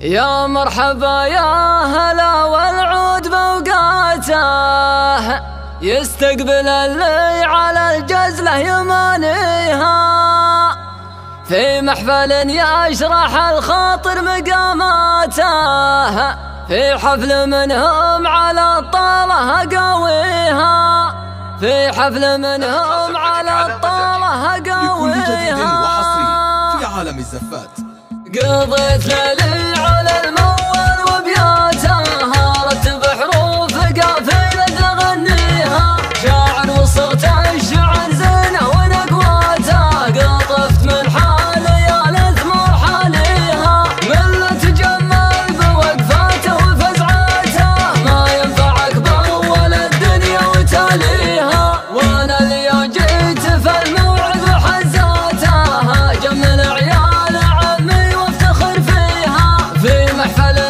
يا مرحبا يا هلا والعود بوقاته. يستقبل اللي على الجزلة يمانيها. في محفل يشرح الخاطر مقاماته. في حفل منهم على الطالة قويها في حفل منهم على الطالة قويها لكل جديد وحصري في عالم الزفات. قضيت ليلي valeur.